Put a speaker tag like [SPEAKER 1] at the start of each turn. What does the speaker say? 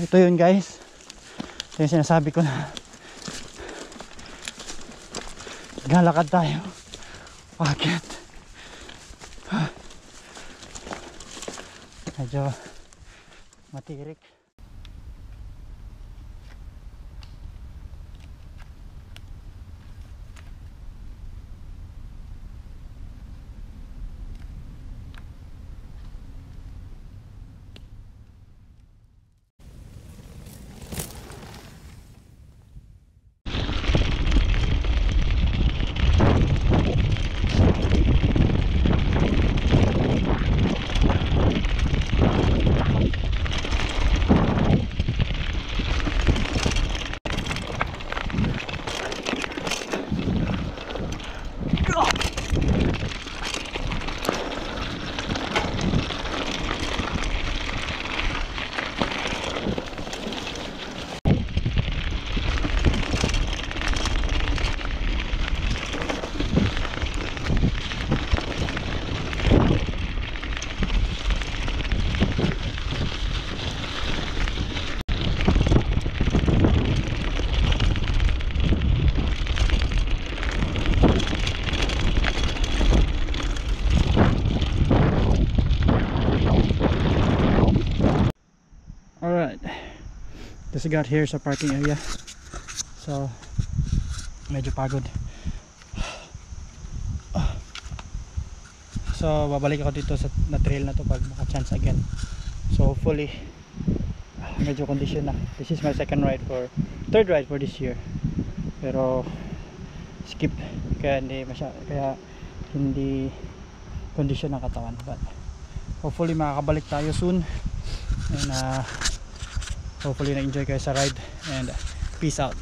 [SPEAKER 1] ito yun guys. Ito yung sinasabi ko na galakad tayo. Bakit? Medyo matirik Alright. Just got here sa parking area. So, medyo pagod. So, babalik ako dito sa na trail na to pag maka-chance again. So, hopefully, medyo condition na. This is my second ride for, third ride for this year. Pero, skip. Kaya hindi masya, kaya hindi condition ng katawan. But, hopefully makakabalik tayo soon. And, uh, hopefully na-enjoy kayo sa ride. And, peace out.